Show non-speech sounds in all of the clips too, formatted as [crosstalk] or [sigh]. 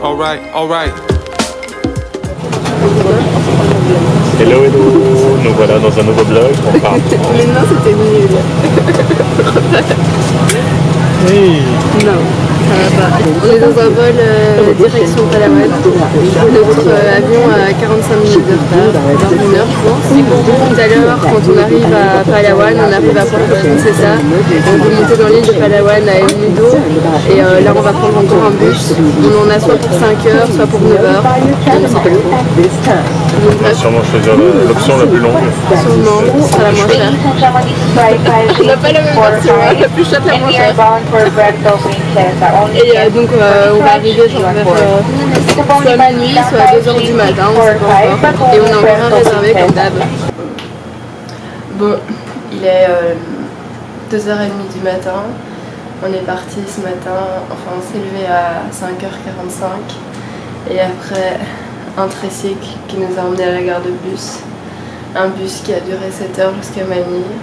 Alright, alright. Hello, hello Nous voilà dans un nouveau vlog, on parle. [laughs] Mais non, c'était nul. Hey Non, On est dans un vol euh, direction Palawan. Notre euh, avion a 45 minutes de retard, dans une heure je pense. Tout à l'heure, quand on arrive à Palawan, on arrive à c'est ça. On veut monter dans l'île de Palawan à El Nido. Et euh, là, on va prendre encore un bus. On en a soit pour 5 heures, soit pour 9 heures. On va sûrement choisir l'option la plus longue. sûrement, ce sera la moins chère. On n'a pas la même version, hein, la plus chère, la moins chère. Et euh, donc euh, on va arriver genre vers euh, soit minuit, soit 2h du matin, on sait pas encore. Et on a encore un réservé comme d'hab. Bon, il est 2h30 du matin. On est parti ce matin, enfin on s'est levé à 5h45. Et après un tricycle qui nous a emmenés à la gare de bus. Un bus qui a duré 7 heures jusqu'à Manille.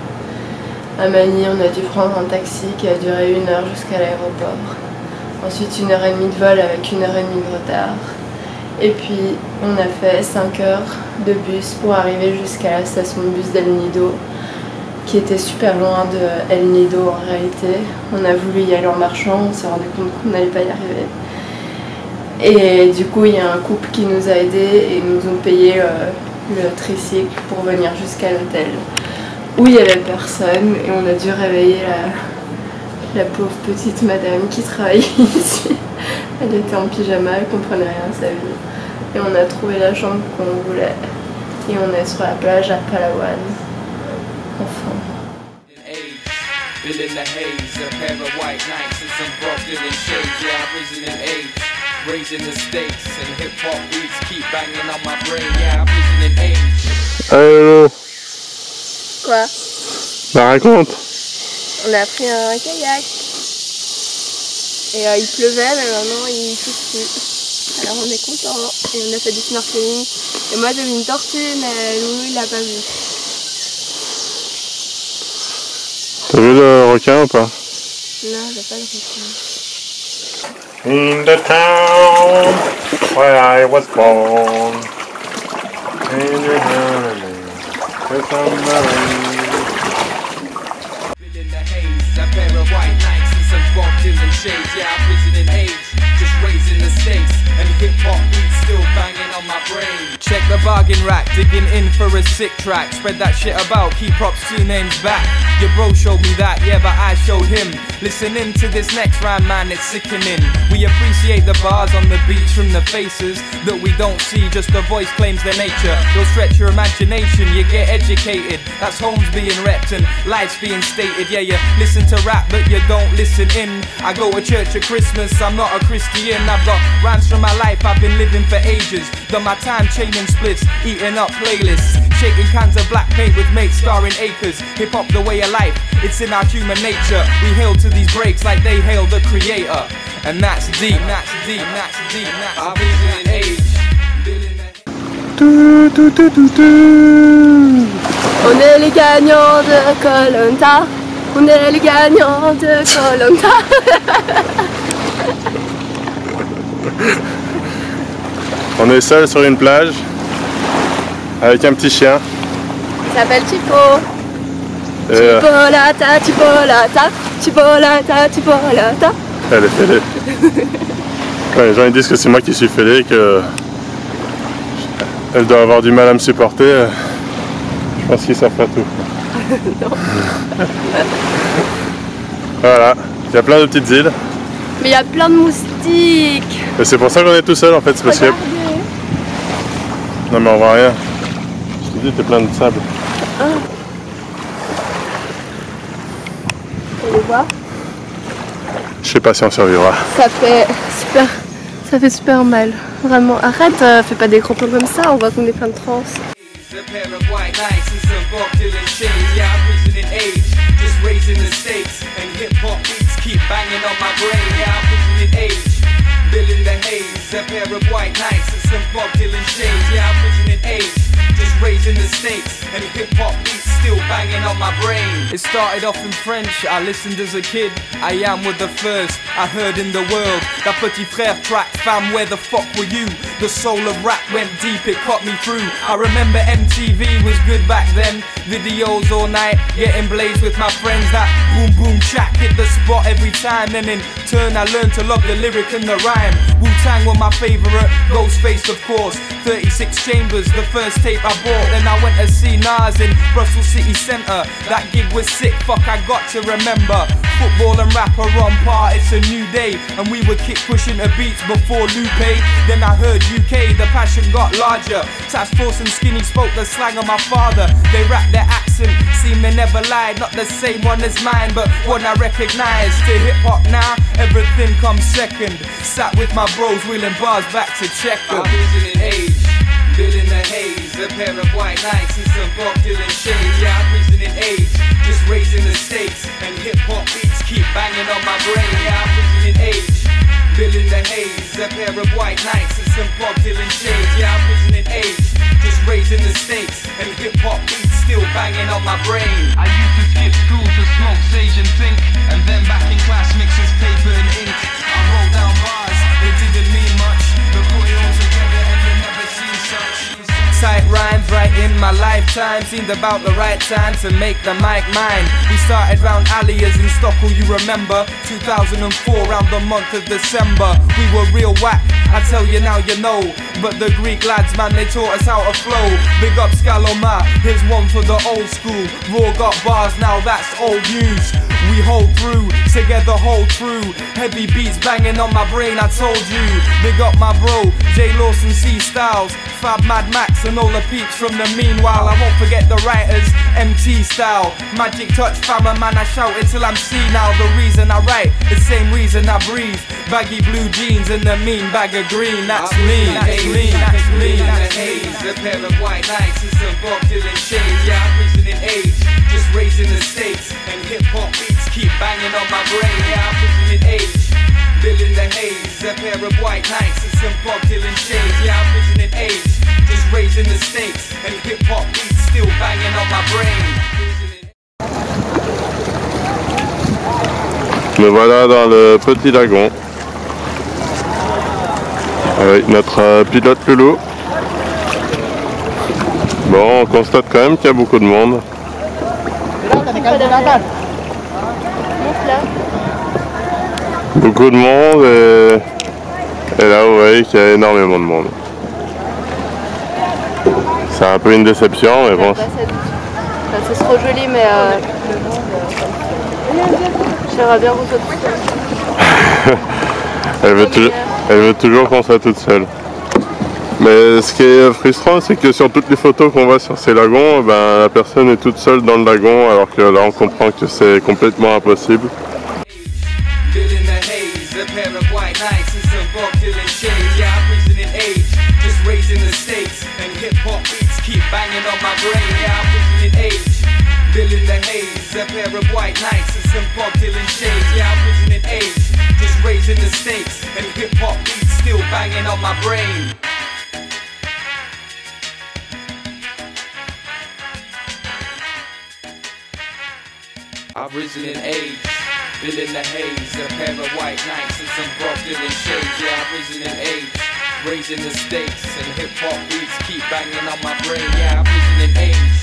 À Manille, on a dû prendre un taxi qui a duré une heure jusqu'à l'aéroport. Ensuite, une heure et demie de vol avec une heure et demie de retard. Et puis, on a fait 5 heures de bus pour arriver jusqu'à la station de bus d'El Nido, qui était super loin de El Nido en réalité. On a voulu y aller en marchant, on s'est rendu compte qu'on n'allait pas y arriver. Et du coup, il y a un couple qui nous a aidés et nous ont payé euh, le tricycle pour venir jusqu'à l'hôtel où il n'y avait personne et on a dû réveiller la, pauvre petite madame qui travaillait [laughs] ici. Elle était en pyjama, elle comprenait rien à sa vie. Et on a trouvé la chambre qu'on voulait. Et on est sur la plage à Palawan. Enfin. Raising the stakes, and hip hop beats keep banging on my brain. Yeah, I've risen in age. Hello Quoi? Bah raconte On a pris un kayak. Et euh, il pleuvait, mais maintenant il touche plus. Alors on est content. Et on a fait du snorkeling. Et moi j'ai vu une tortue, mais Loulou il l'a pas vue. T'as vu le requin ou pas? Non, j'ai pas le requin. In the town where I was born. In the there's somebody. Bill in the haze, pair of white nights and some shades. Yeah, risen in age, raising the stakes, and hip hop beats still banging on my brain. Check the bargain rack, digging in for a sick track. Spread that shit about, keep props two names back. Your bro showed me that, yeah, but I showed him. Listening to this next rhyme, man, it's sickening. We appreciate the bars on the beats from the faces that we don't see, just the voice claims their nature. You'll stretch your imagination, you get educated. That's homes being repped and lives being stated. Yeah, you listen to rap, but you don't listen in. I go to church at Christmas, I'm not a Christian. I've got rhymes from my life, I've been living for ages. Done my time chaining splits, eating up playlists. Shaking cans of black paint with mates scarring acres. Hip hop the way of life, it's in our human nature. We hail to these breaks like they hail the creator. And that's deep, and that's deep, and that's deep, and that's I've risen in age. Building the- Tout, tout, tout, tout, tout. On est les gagnants de Koh-Lanta. On est les gagnants de Koh-Lanta. [laughs] [laughs] On est seul sur une plage avec un petit chien. Il s'appelle Chipo. Euh, Chipolata, chipolata, chipolata, chipolata. elle est fêlée. [laughs] Ouais, les gens ils disent que c'est moi qui suis fêlé, que elle doit avoir du mal à me supporter. Je pense qu'ils savent pas tout. [laughs] voilà, il y a plein de petites îles. Mais il y a plein de moustiques. C'est pour ça qu'on est tout seul en fait, c'est parce Regardez. Non mais on voit rien. Je te dis, t'es plein de sable. On les voit Je sais pas si on survivra. Ça fait super, ça fait super mal. Vraiment, arrête, euh, fais pas des crampons comme ça, on voit qu'on est plein de trans. Banging on my brain. Yeah, I'm risen in age, Bill in the haze. A pair of white nights and some Bob Dylan shades. Yeah, I'm risen in age, the. And hip hop beats still banging on my brain. It started off in French, I listened as a kid. I am with the first I heard in the world. That Petit Frère track, fam, where the fuck were you? The soul of rap went deep, it cut me through. I remember MTV was good back then. Videos all night, getting blazed with my friends. That boom boom track hit the spot every time. Then in turn, I learned to love the lyric and the rhyme. Wu Tang were my favorite, Ghostface, of course. 36 Chambers, the first tape I bought. Then I went to see Nas in Brussels City Centre. That gig was sick, fuck, I got to remember. Football and rapper on par, it's a new day. And we were kick pushing the beats before Lupe. Then I heard UK, the passion got larger. Task Force and Skinny spoke the slang of my father. They rapped their accent, seem they never lied. Not the same one as mine, but one I recognize. To hip hop now, everything comes second. Sat with my bros, wheeling bars back to check them. Haze, a pair of white nights and some Bob Dylan shades. Yeah, I'm risen in age, just raising the stakes. And hip hop beats keep banging on my brain. Yeah, I'm risen in age. Bill in the haze, a pair of white nights and some Bob Dylan shades. Yeah, I'm risen in age, just raising the stakes. And hip hop beats still banging on my brain. I used to skip school to smoke sage and think, and then back in class mixes lifetime Seemed about the right time to make the mic mine. We started round Alias in Stockholm, you remember. 2004, round the month of December. We were real whack, I tell you now you know But the Greek lads, man, they taught us how to flow Big up Scaloma, here's one for the old school Raw got bars, now that's old news we hold through, together hold true. Heavy beats banging on my brain, I told you. Big up my bro, J Lawson C Styles, Fab Mad Max, and all the peeps from the meanwhile. I won't forget the writers, MT style. Magic touch, fam, man, I shout it till I'm seen now. The reason I write, the same reason I breathe. Baggy blue jeans and the mean bag green, that's me, that's me, that's me, that's me. A pair of white nights and some Bob Dylan shades. Yeah, I'm risen in age, just raising the stakes. And hip hop beats keep banging on my brain. Yeah, I'm risen in age, Bill in the haze. A pair of white nights and some Bob Dylan shades. Yeah, I'm risen in age, just raising the stakes. And hip hop beats still banging on my brain. Me voilà dans le petit lagon avec notre euh, pilote Loulou. Bon, on constate quand même qu'il y a beaucoup de monde. Beaucoup de monde et, et là vous voyez qu'il y a énormément de monde. C'est un peu une déception mais bon. Bah, c'est bah, c'est trop joli, mais euh, J'aimerais bien vous autres. [laughs] Elle veut, toujours, elle veut toujours qu'on soit toute seule. Mais ce qui est frustrant, c'est que sur toutes les photos qu'on voit sur ces lagons, ben, la personne est toute seule dans le lagon, alors que là on comprend que c'est complètement impossible. The haze, a pair of white and some shades. Yeah, I'm in age, in the nights and hip hop beats still banging on my brain. I've risen in age, Bill in the haze, a pair of white nights and some Dylan shades. Yeah, I've risen in age, raising the stakes, and hip hop beats keep banging on my brain. Yeah, I've risen in age,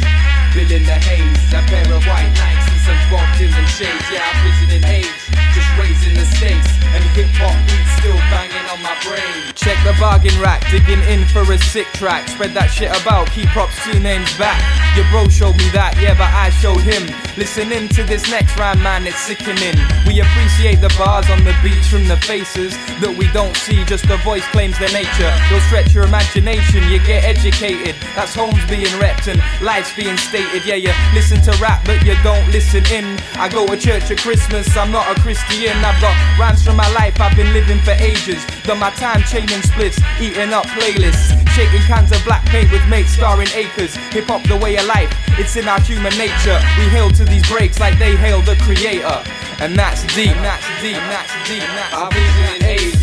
Bill in the haze, a pair of white nights and some Dylan shades. Yeah, I've risen in age, just raising the stakes, hip hop beats still banging on my brain. The bargain rack, digging in for a sick track. Spread that shit about, keep props two names back. Your bro showed me that, yeah, but I showed him. Listening to this next rhyme, man, it's sickening. We appreciate the bars on the beats from the faces that we don't see, just the voice claims their nature. You'll stretch your imagination, you get educated. That's homes being repped and life's being stated. Yeah, you listen to rap, but you don't listen in. I go to church at Christmas, I'm not a Christian. I've got rhymes from my life, I've been living for ages. Done my time chaining splits, eating up playlists. Shaking cans of black paint with mates starring acres. Hip hop the way of life, it's in our human nature. We hail to these breaks like they hail the creator. And that's deep, and that's deep, and that's deep, and that's I'm risen in age,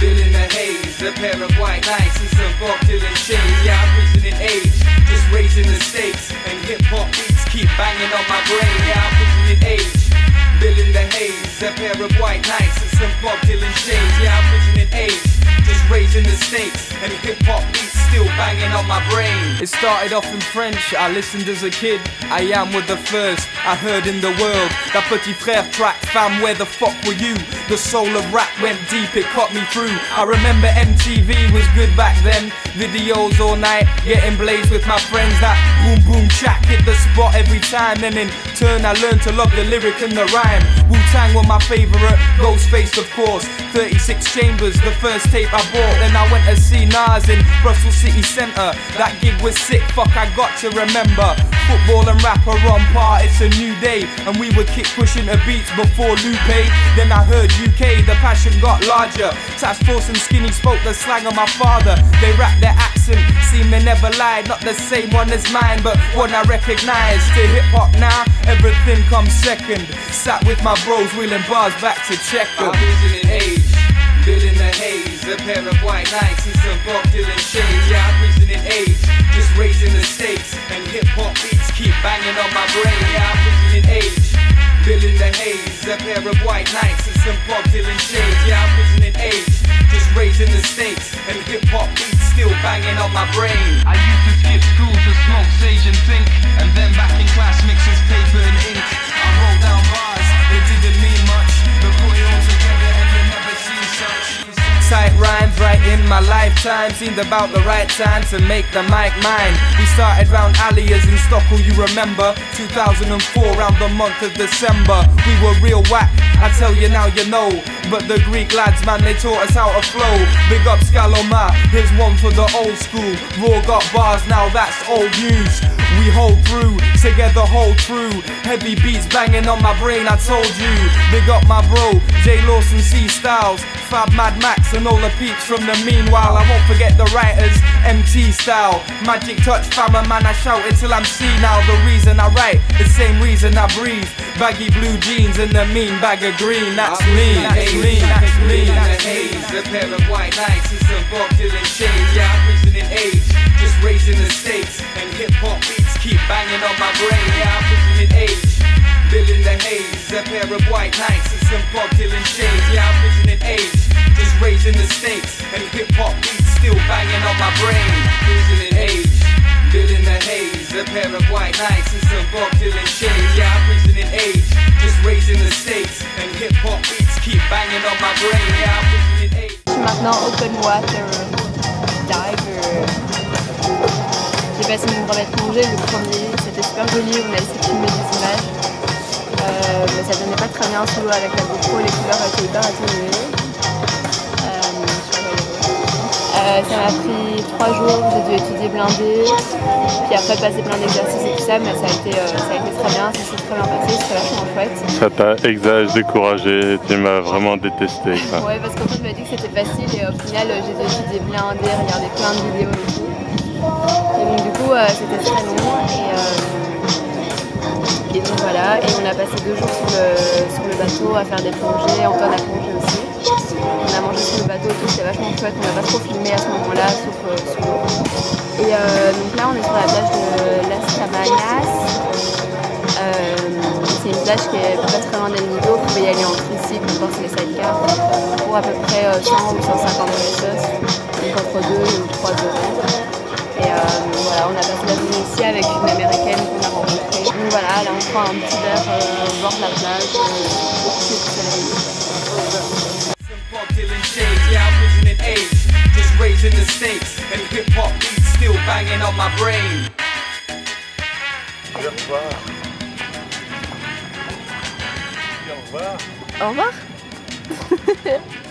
Bill in the haze, a pair of white nights and some Bob Dylan shades. Yeah, I'm risen in age, just raising the stakes, and hip hop beats keep banging on my brain. Yeah, I'm prison in age. Bill in the haze, a pair of white nights and some Bob Dylan shades. Yeah, Raising the stakes and hip hop beats still banging on my brain. It started off in French, I listened as a kid. I am with the first I heard in the world. That Petit Frère track, fam, where the fuck were you? The soul of rap went deep, it cut me through. I remember MTV good back then. Videos all night, getting blazed with my friends. That boom boom track hit the spot every time. Then in turn, I learned to love the lyric and the rhyme. Wu Tang were my favorite, Ghostface, of course. 36 Chambers, the first tape I bought. Then I went to see Nas in Brussels City Centre. That gig was sick, fuck, I got to remember. Football and rapper on par, it's a new day. And we would kick pushing the beats before Lupe. Then I heard UK, the passion got larger. Task Force and Skinny spoke the slang of my father. They rap their accent, seem they never lied. Not the same one as mine, but one I recognize. To hip hop now, everything comes second. Sat with my bros, wheeling bars back to check them. in age. Bill in the haze, a pair of white nights and some Bob Dylan shades. Yeah, I'm risen in age, just raising the stakes. And hip hop beats keep banging on my brain. Yeah, I'm risen in age. Bill in the haze, a pair of white nights and some Bob Dylan shades. Yeah, I'm risen in age, just raising the stakes. And hip hop beats still banging on my brain. I used to skip school to smoke sage and think, and then back in class mixes paper and ink. I wrote down bars, they didn't mean Tight rhymes right in my lifetime Seemed about the right time to make the mic mine. We started round Alias in Stockholm, you remember. 2004, round the month of December. We were real whack, I tell you now you know. But the Greek lads, man, they taught us how to flow. Big up Scaloma, here's one for the old school. Raw got bars, now that's old news we hold through, together hold true. Heavy beats banging on my brain, I told you. Big up my bro, J Lawson C Styles, Fab Mad Max, and all the peeps from the meanwhile. I won't forget the writers, MT style. Magic touch, fam, man, I shout it till I'm senile. The reason I write, the same reason I breathe. Baggy blue jeans and the mean bag of green, that's me, that's me, that's me, that's me. A pair of white nights and some Bob Dylan shades. Yeah, I'm risen in age, just raising the stakes. And hip hop keep banging on my brain. Yeah, I'm risen in age, Bill the haze. A pair of white nights and some Bob Dylan shades. Yeah, I'm risen in age, just raising the stakes. And hip hop beats still banging on my brain. Risen in age. Bill the haze, a pair of white nights and some Bob Dylan shades. Yeah, I'm risen in age, just raising the stakes. And hip hop beats keep banging on my brain. Yeah, I'm risen in age. Maintenant open water diver. J'ai passé mon brevet de plongée, le premier, c'était super joli, on a essayé de filmer des images. Euh, mais ça donnait pas très bien sous l'eau avec la GoPro, les couleurs étaient hyper atténuées. Euh. Euh, ça m'a pris trois jours, j'ai dû étudier blindé, puis après passer plein d'exercices et tout ça, mais ça a été, euh, ça a été très bien, ça s'est très bien passé, c'était vachement chouette. Ça t'a exagéré, découragé, tu m'as vraiment détesté. Ouais, parce qu'en fait, je me dis que c'était facile et au final, j'ai étudié blindé, regardé plein de vidéos et tout. Et donc, du coup, euh, c'était très long et, euh, et donc voilà. Et on a passé deux jours sur le, sur le bateau à faire des plongées. Antoine a plongé aussi. On a mangé sur le bateau et tout, c'était vachement chouette. On n'a pas trop filmé à ce moment-là, sauf euh, sous l'eau. Et donc là, on est sur la plage de Las Cabanas. C'est une plage qui est pas très loin del Nido. Vous pouvez y aller en tricycle, voir sur les sidecars pour à peu près euh, 100 ou 150 pesos, donc entre 2 ou 3 euros. Et euh, voilà, on a passé la journée ici avec une américaine qu'on a rencontrée. Donc voilà, là on prend un petit verre euh, au bord de la plage, euh, au pied du soleil. Some Bob Dylan shades, yeah, I'm risen in age, just raising the stakes. And hip hop beats still banging on my brain. Au revoir [laughs]